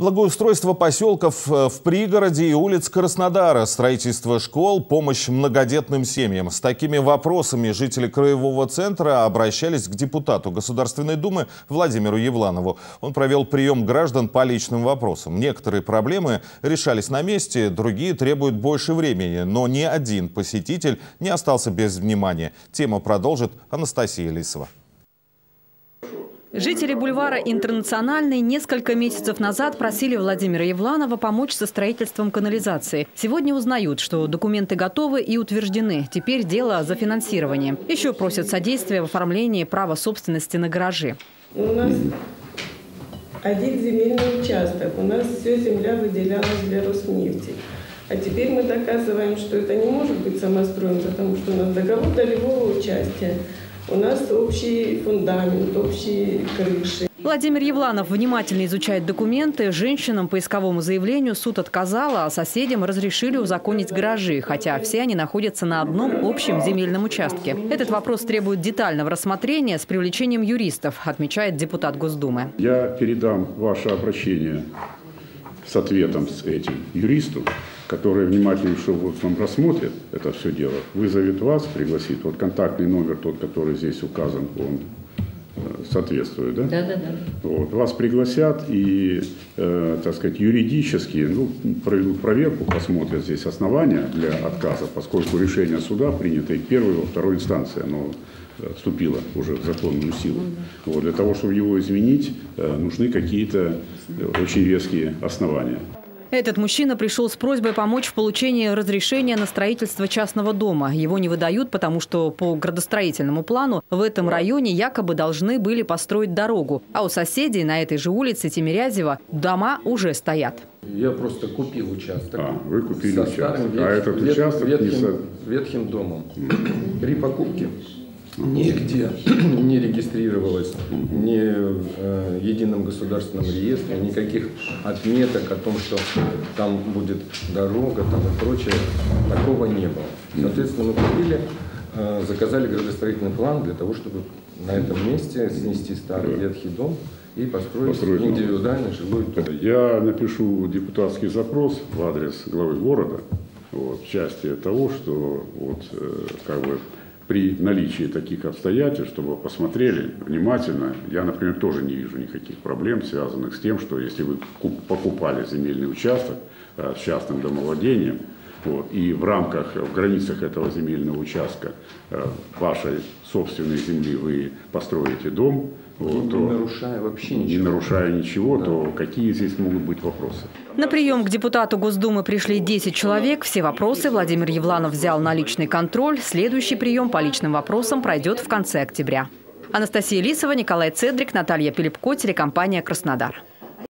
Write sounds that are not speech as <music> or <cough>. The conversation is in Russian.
Благоустройство поселков э, в пригороде и улиц Краснодара, строительство школ, помощь многодетным семьям. С такими вопросами жители Краевого центра обращались к депутату Государственной Думы Владимиру Евланову. Он провел прием граждан по личным вопросам. Некоторые проблемы решались на месте, другие требуют больше времени. Но ни один посетитель не остался без внимания. Тему продолжит Анастасия Лисова. Жители бульвара «Интернациональный» несколько месяцев назад просили Владимира Евланова помочь со строительством канализации. Сегодня узнают, что документы готовы и утверждены. Теперь дело за финансирование. Еще просят содействия в оформлении права собственности на гаражи. У нас один земельный участок. У нас все земля выделялась для Роснефти. А теперь мы доказываем, что это не может быть самостроем, потому что у нас договор долевого участия. У нас общий фундамент, общие крыши. Владимир Евланов внимательно изучает документы. Женщинам по исковому заявлению суд отказал, а соседям разрешили узаконить гаражи, хотя все они находятся на одном общем земельном участке. Этот вопрос требует детального рассмотрения с привлечением юристов, отмечает депутат Госдумы. Я передам ваше обращение с ответом с этим юристу, который внимательно вам рассмотрит это все дело, вызовет вас, пригласит. Вот контактный номер, тот, который здесь указан, он соответствует, да? Да, да, да. Вот, вас пригласят и, э, так сказать, юридически ну, проведут проверку, посмотрят здесь основания для отказа, поскольку решение суда принято и первой, и во второй инстанции, оно вступило уже в законную силу. Вот, для того, чтобы его изменить, э, нужны какие-то очень веские основания. Этот мужчина пришел с просьбой помочь в получении разрешения на строительство частного дома. Его не выдают, потому что по градостроительному плану в этом районе якобы должны были построить дорогу. А у соседей на этой же улице Тимирязева дома уже стоят. Я просто купил участок. А, вы купили участок. Старым, а этот участок ветхим, не со... ветхим домом. При покупке нигде <clears throat> не регистрировалось ни в э, едином государственном реестре, никаких отметок о том, что там будет дорога там и прочее, такого не было. Соответственно, мы купили, э, заказали градостроительный план для того, чтобы на этом месте снести старый ветхий дом и построить, построить индивидуальный жилой дом. Я напишу депутатский запрос в адрес главы города. Вот, в части того, что вот, э, как бы при наличии таких обстоятельств, чтобы посмотрели внимательно. Я, например, тоже не вижу никаких проблем, связанных с тем, что если вы покупали земельный участок э, с частным домовладением, вот, и в рамках, в границах этого земельного участка э, вашей собственной земли вы построите дом, вот, не то, нарушая вообще ничего. Не нарушая ничего, да. то какие здесь могут быть вопросы? На прием к депутату Госдумы пришли 10 человек. Все вопросы Владимир Евланов взял на личный контроль. Следующий прием по личным вопросам пройдет в конце октября. Анастасия Лисова, Николай Цедрик, Наталья Пилипко, телекомпания «Краснодар».